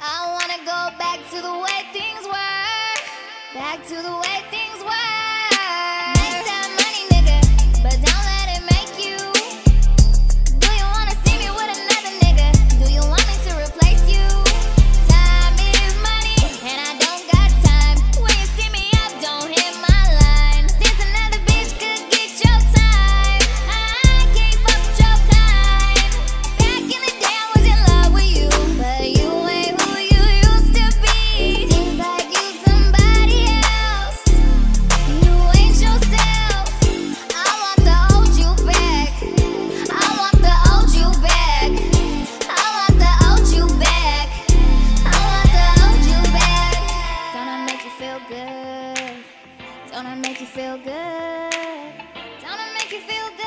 I wanna go back to the way things back to the way things Don't I make you feel good? Don't I make you feel good?